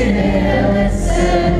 Listen, listen.